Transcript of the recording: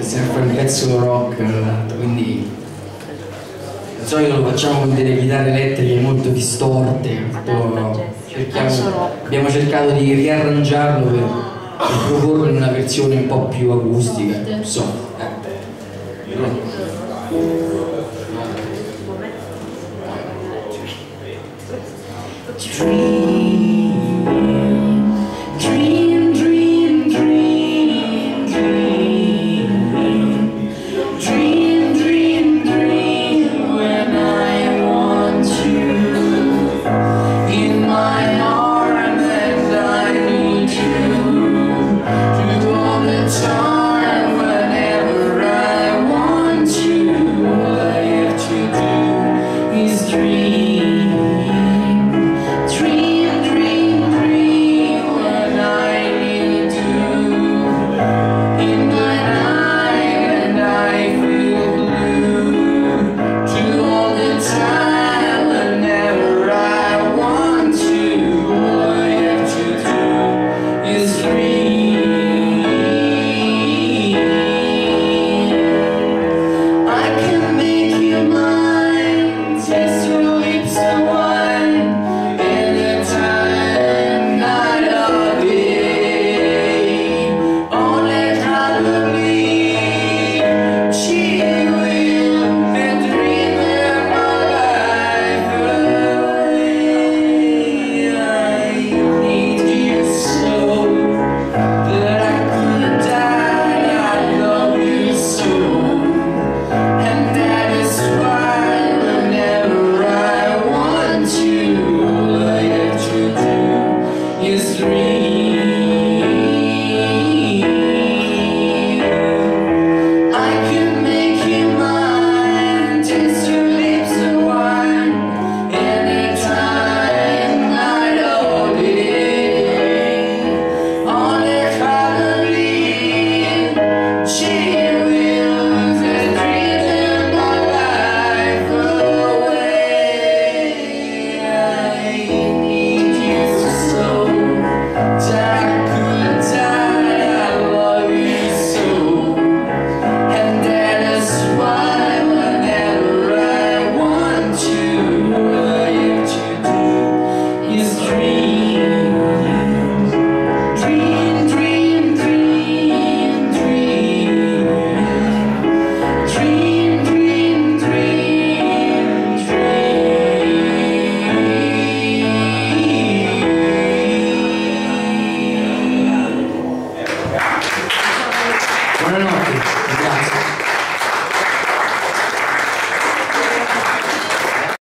Stiamo a fare un pezzo rock, quindi di solito lo facciamo con delle chitarre elettriche molto distorte, cerchiamo, abbiamo cercato di riarrangiarlo per, per proporlo in una versione un po' più acustica, insomma. Eh. tree. history. Buonanotte, grazie.